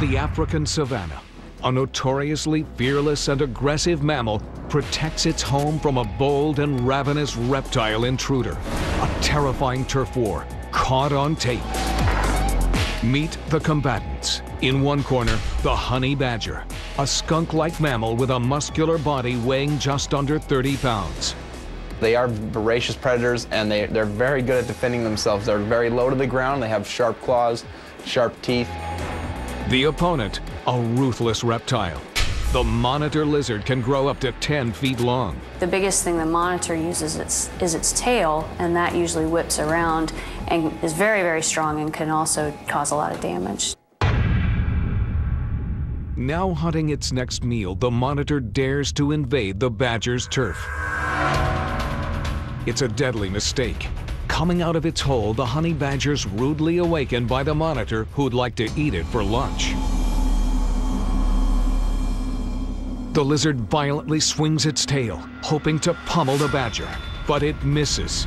The African savanna, a notoriously fearless and aggressive mammal, protects its home from a bold and ravenous reptile intruder. A terrifying turf war caught on tape. Meet the combatants. In one corner, the honey badger, a skunk-like mammal with a muscular body weighing just under 30 pounds. They are voracious predators and they, they're very good at defending themselves. They're very low to the ground, they have sharp claws, sharp teeth. The opponent, a ruthless reptile. The monitor lizard can grow up to 10 feet long. The biggest thing the monitor uses its, is its tail, and that usually whips around and is very, very strong and can also cause a lot of damage. Now hunting its next meal, the monitor dares to invade the badger's turf. It's a deadly mistake. Coming out of its hole, the honey badger's rudely awakened by the monitor who'd like to eat it for lunch. The lizard violently swings its tail, hoping to pummel the badger, but it misses.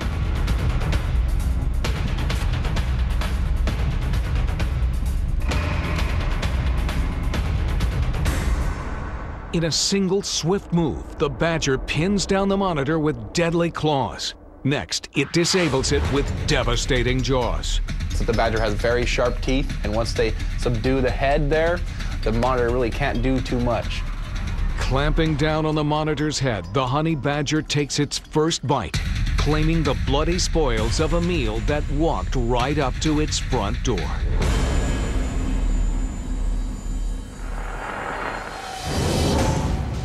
In a single swift move, the badger pins down the monitor with deadly claws. Next, it disables it with devastating jaws. So the badger has very sharp teeth, and once they subdue the head there, the monitor really can't do too much. Clamping down on the monitor's head, the honey badger takes its first bite, claiming the bloody spoils of a meal that walked right up to its front door.